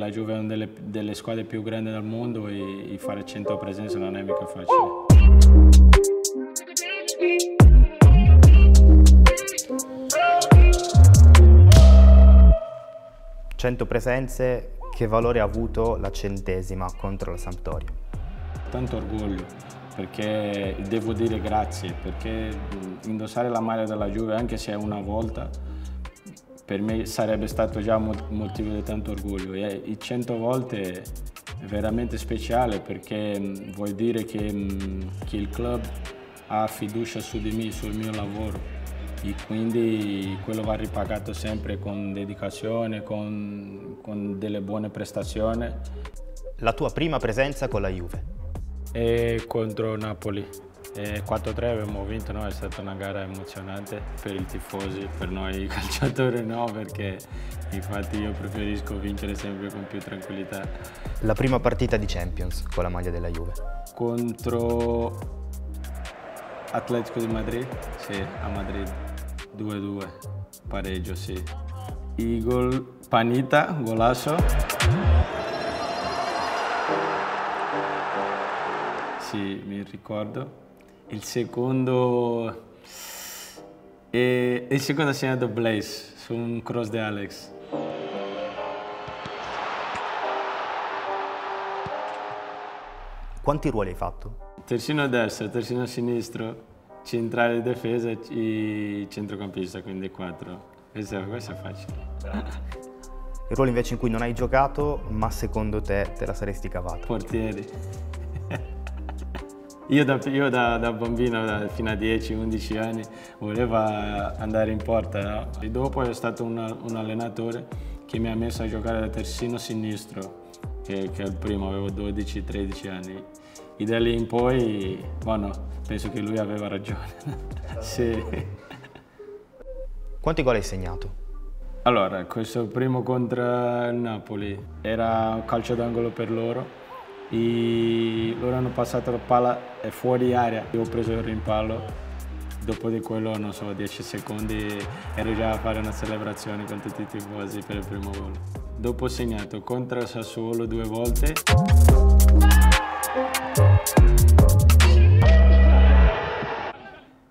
La Juve è una delle, delle squadre più grandi del mondo e, e fare 100 presenze non è mica facile. 100 presenze, che valore ha avuto la centesima contro la Sampdoria? Tanto orgoglio, perché devo dire grazie, perché indossare la maglia della Juve, anche se è una volta, per me sarebbe stato già motivo di tanto orgoglio. E i 100 volte è veramente speciale perché vuol dire che, che il club ha fiducia su di me, sul mio lavoro e quindi quello va ripagato sempre con dedicazione, con, con delle buone prestazioni. La tua prima presenza con la Juve? È contro Napoli. 4-3 abbiamo vinto, no? è stata una gara emozionante per i tifosi, per noi calciatori no, perché infatti io preferisco vincere sempre con più tranquillità. La prima partita di Champions con la maglia della Juve? Contro Atletico di Madrid, sì, a Madrid. 2-2, pareggio sì. Eagle, Panita, golasso. Sì, mi ricordo. Il secondo... E il secondo ha segnato Blaze su un cross di Alex. Quanti ruoli hai fatto? Terzino destro, terzino sinistro, centrale di difesa e centrocampista, quindi 4. Questo, questo è facile. Il ruolo invece in cui non hai giocato, ma secondo te te la saresti cavata? Portieri. Io, da, io da, da, bambino, fino a 10-11 anni, volevo andare in porta. No? E dopo è stato una, un allenatore che mi ha messo a giocare da terzino sinistro, che, che è il primo, avevo 12-13 anni. E da lì in poi, bueno, penso che lui aveva ragione. sì. Quanti gol hai segnato? Allora, questo primo contro il Napoli era un calcio d'angolo per loro e loro hanno passato la palla fuori area. Io ho preso il rimpallo, dopo di quello, non so, 10 secondi ero già a fare una celebrazione con tutti i tifosi per il primo gol. Dopo ho segnato contro Sassuolo due volte.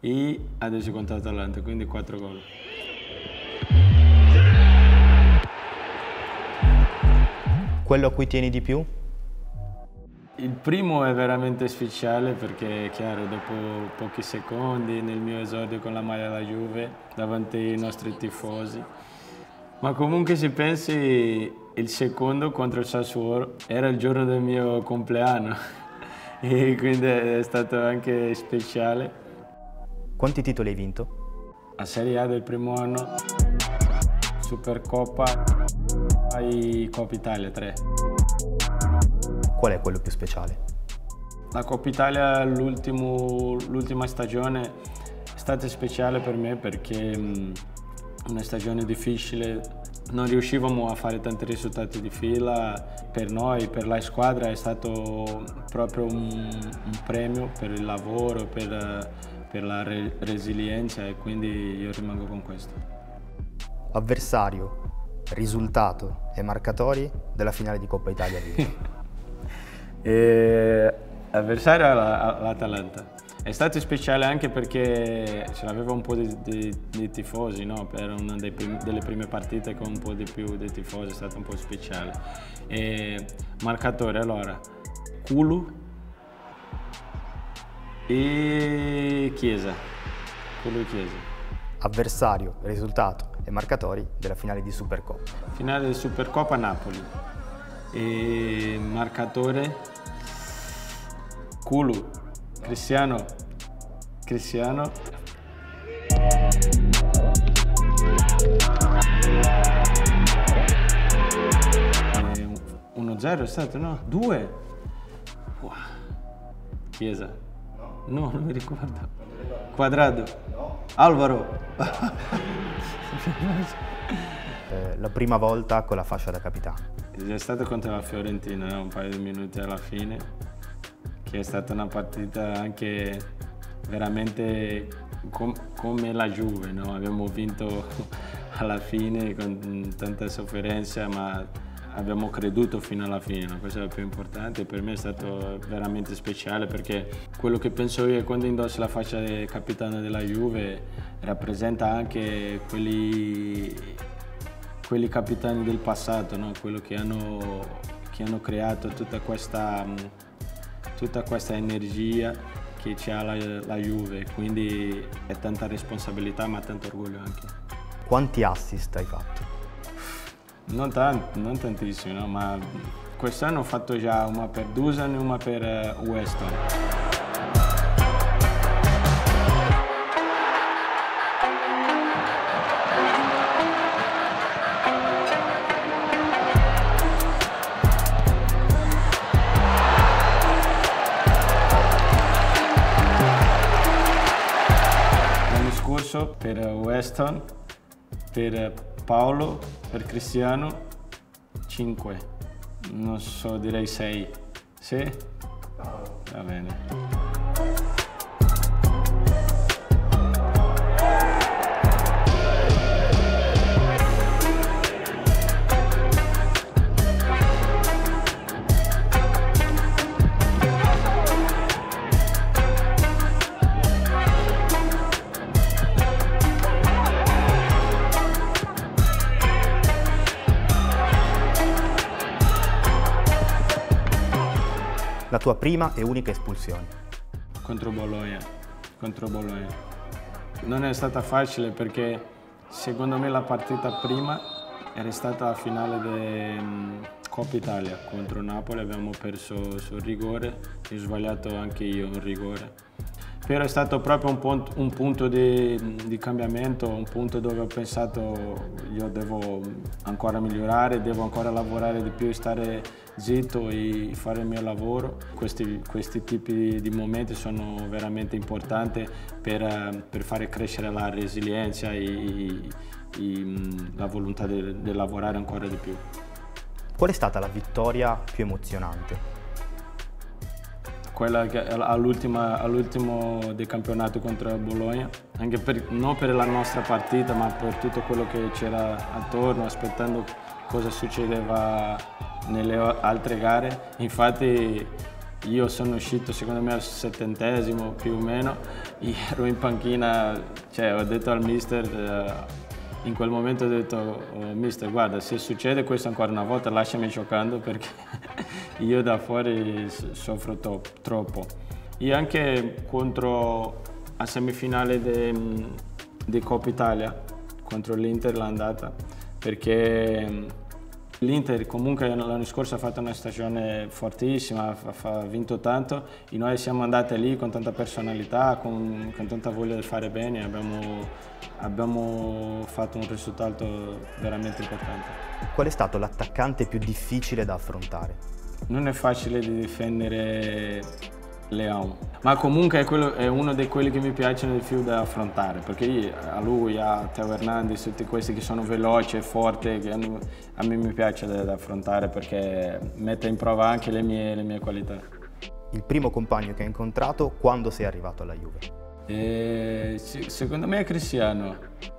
E adesso contro Atalanta, quindi 4 gol. Quello a cui tieni di più? Il primo è veramente speciale perché, chiaro, dopo pochi secondi nel mio esordio con la maglia della Juve, davanti ai nostri tifosi. Ma comunque se pensi, il secondo contro il Sassuolo era il giorno del mio compleanno e quindi è stato anche speciale. Quanti titoli hai vinto? A Serie A del primo anno, Supercoppa e Coppa Italia 3. Qual è quello più speciale? La Coppa Italia, l'ultima stagione, è stata speciale per me perché è una stagione difficile, non riuscivamo a fare tanti risultati di fila, per noi, per la squadra è stato proprio un, un premio per il lavoro, per, per la re resilienza e quindi io rimango con questo. Avversario, risultato e marcatori della finale di Coppa Italia e Avversario l'Atalanta. È stato speciale anche perché ce l'aveva un po' di, di, di tifosi, no? era una prim delle prime partite con un po' di più di tifosi, è stato un po' speciale. E marcatore allora, Kulu e Chiesa. Kulu e Chiesa. Avversario, risultato e marcatori della finale di Supercoppa. Finale di Supercoppa Napoli. E marcatore Kulu Cristiano. Cristiano. 1-0 è stato, no? 2. Wow. Chiesa. No. no, non mi ricordo. Quadrado. No. Alvaro. eh, la prima volta con la fascia da capitano. È stato contro la Fiorentina, un paio di minuti alla fine che è stata una partita anche veramente com come la Juve, no? abbiamo vinto alla fine con tanta sofferenza, ma abbiamo creduto fino alla fine, no? questa è la più importante. Per me è stato veramente speciale perché quello che penso io è quando indossi la faccia del capitano della Juve rappresenta anche quelli, quelli capitani del passato, no? quello che hanno, che hanno creato tutta questa, tutta questa energia che c'ha la, la Juve, quindi è tanta responsabilità ma tanto orgoglio anche. Quanti assist hai fatto? Non, tant, non tantissimo, no? ma quest'anno ho fatto già una per Dusan e una per uh, Weston. Scorso per Weston, per Paolo, per Cristiano 5, non so, direi 6. Sì? Va bene. Tua prima e unica espulsione? Contro Bologna, contro Bologna. Non è stata facile perché secondo me la partita prima era stata la finale di mm, Coppa Italia contro Napoli, abbiamo perso sul rigore ho sbagliato anche io un rigore però è stato proprio un punto, un punto di, di, cambiamento, un punto dove ho pensato io devo ancora migliorare, devo ancora lavorare di più, stare zitto e fare il mio lavoro. Questi, questi tipi di momenti sono veramente importanti per, per fare crescere la resilienza e, e la volontà di lavorare ancora di più. Qual è stata la vittoria più emozionante? Quella all'ultimo all del campionato contro il Bologna, anche per, non per la nostra partita ma per tutto quello che c'era attorno, aspettando cosa succedeva nelle altre gare. Infatti io sono uscito secondo me al settantesimo più o meno, ero in panchina, cioè, ho detto al mister in quel momento ho detto, oh, mister guarda se succede questo ancora una volta lasciami giocando perché io da fuori soffro to- troppo. E anche contro la semifinale di Coppa Italia, contro l'Inter l'andata, perché L'Inter comunque l'anno scorso ha fatto una stagione fortissima, ha, vinto tanto e noi siamo andati lì con tanta personalità, con, con tanta voglia di fare bene, abbiamo, abbiamo fatto un risultato veramente importante. Qual è stato l'attaccante più difficile da affrontare? Non è facile di difendere Leão, ma comunque è, quello, è, uno di quelli che mi piacciono di più da affrontare, perché a lui, a Teo Hernandez, tutti questi che sono veloci e forti, che a me mi piace da, da affrontare perché mette in prova anche le mie, le mie qualità. Il primo compagno che hai incontrato quando sei arrivato alla Juve? E, secondo me è Cristiano.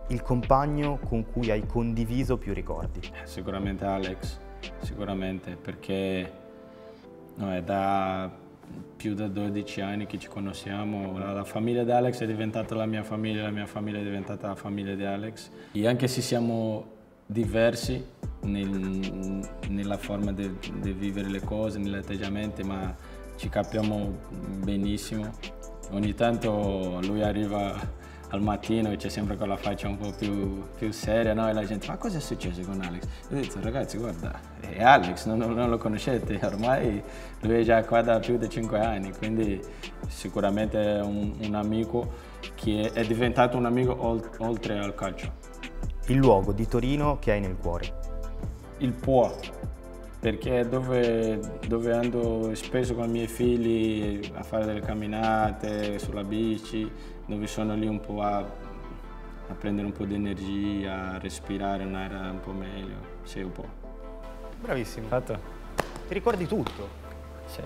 Il compagno con cui hai condiviso più ricordi? Sicuramente Alex, sicuramente, perché no, è da più da 12 anni che ci conosciamo. La, la, famiglia di Alex è diventata la mia famiglia, la mia famiglia è diventata la famiglia di Alex. E anche se siamo diversi nel, nella forma di vivere le cose, negli atteggiamenti, ma ci capiamo benissimo. Ogni tanto lui arriva al mattino e c'è sempre quella faccia un po' più, più, seria, no? E la gente, ma cosa è successo con Alex? Io ho detto, ragazzi, guarda, è Alex, non, non, lo conoscete, ormai lui è già qua da più di 5 anni, quindi sicuramente è un, un amico che è diventato un amico oltre al calcio. Il luogo di Torino che hai nel cuore? Il Po, perché è dove, dove ando spesso con i miei figli a fare delle camminate sulla bici, dove sono lì un po' a, a prendere un po' di energia, a respirare un'aria un po' meglio, sì un po'. Bravissimo. Fatto? Ti ricordi tutto? Sì.